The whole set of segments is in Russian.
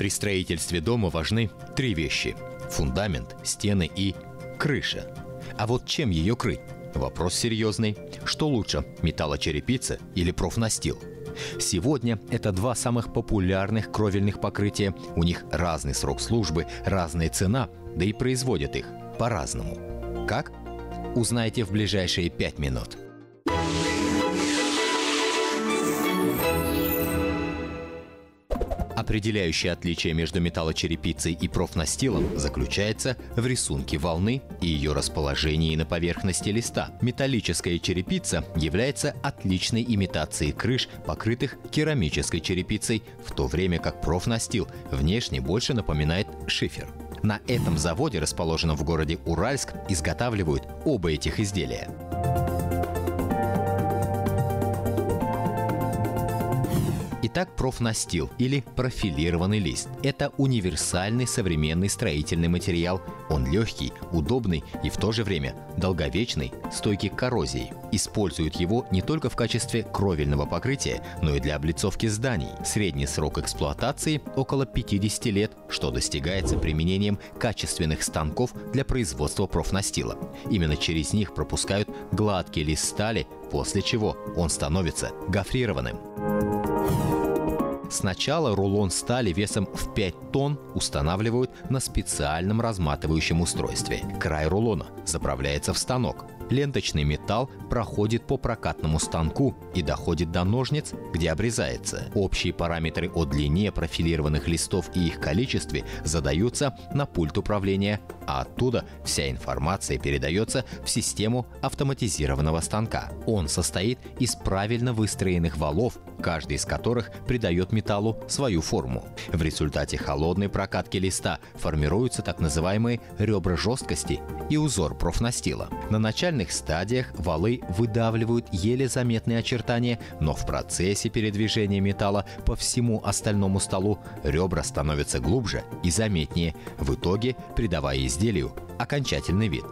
При строительстве дома важны три вещи – фундамент, стены и крыша. А вот чем ее крыть? Вопрос серьезный. Что лучше, металлочерепица или профнастил? Сегодня это два самых популярных кровельных покрытия. У них разный срок службы, разная цена, да и производят их по-разному. Как? Узнаете в ближайшие пять минут. Определяющее отличие между металлочерепицей и профнастилом заключается в рисунке волны и ее расположении на поверхности листа. Металлическая черепица является отличной имитацией крыш, покрытых керамической черепицей, в то время как профнастил внешне больше напоминает шифер. На этом заводе, расположенном в городе Уральск, изготавливают оба этих изделия. Итак, профнастил или профилированный лист – это универсальный современный строительный материал. Он легкий, удобный и в то же время долговечный, стойкий к коррозии. Используют его не только в качестве кровельного покрытия, но и для облицовки зданий. Средний срок эксплуатации – около 50 лет, что достигается применением качественных станков для производства профнастила. Именно через них пропускают гладкий лист стали, после чего он становится гофрированным. Сначала рулон стали весом в 5 тонн устанавливают на специальном разматывающем устройстве. Край рулона заправляется в станок. Ленточный металл проходит по прокатному станку и доходит до ножниц, где обрезается. Общие параметры о длине профилированных листов и их количестве задаются на пульт управления, а оттуда вся информация передается в систему автоматизированного станка. Он состоит из правильно выстроенных валов, каждый из которых придает металлу свою форму. В результате холодной прокатки листа формируются так называемые ребра жесткости и узор профнастила. На начальных стадиях валы выдавливают еле заметные очертания, но в процессе передвижения металла по всему остальному столу ребра становятся глубже и заметнее, в итоге придавая изделию окончательный вид.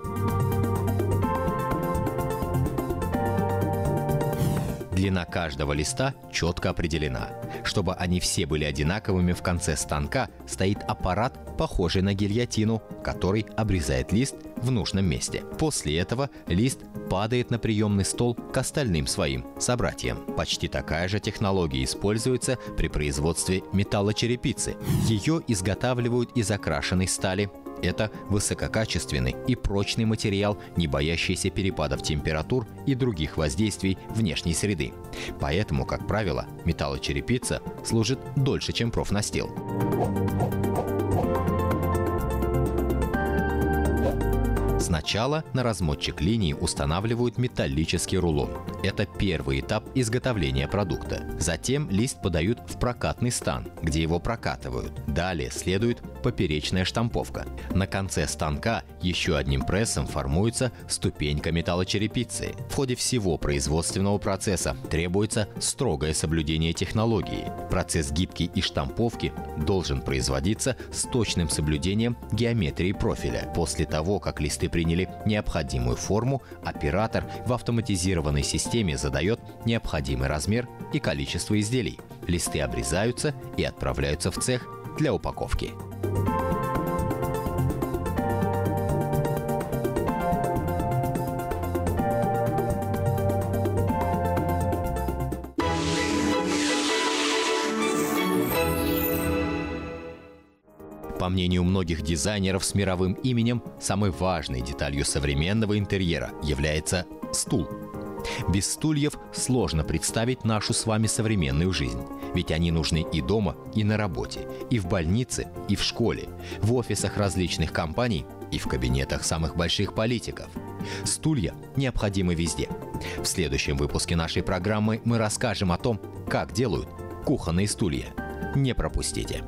Длина каждого листа четко определена. Чтобы они все были одинаковыми, в конце станка стоит аппарат, похожий на гильотину, который обрезает лист в нужном месте. После этого лист падает на приемный стол к остальным своим собратьям. Почти такая же технология используется при производстве металлочерепицы. Ее изготавливают из окрашенной стали, это высококачественный и прочный материал, не боящийся перепадов температур и других воздействий внешней среды. Поэтому, как правило, металлочерепица служит дольше, чем профнастил. Сначала на размотчик линии устанавливают металлический рулон. Это первый этап изготовления продукта. Затем лист подают в прокатный стан, где его прокатывают. Далее следует поперечная штамповка. На конце станка еще одним прессом формуется ступенька металлочерепицы. В ходе всего производственного процесса требуется строгое соблюдение технологии. Процесс гибки и штамповки должен производиться с точным соблюдением геометрии профиля. После того, как листы приняли необходимую форму, оператор в автоматизированной системе задает необходимый размер и количество изделий. Листы обрезаются и отправляются в цех для упаковки. По мнению многих дизайнеров с мировым именем, самой важной деталью современного интерьера является стул. Без стульев сложно представить нашу с вами современную жизнь, ведь они нужны и дома, и на работе, и в больнице, и в школе, в офисах различных компаний и в кабинетах самых больших политиков. Стулья необходимы везде. В следующем выпуске нашей программы мы расскажем о том, как делают кухонные стулья. Не пропустите.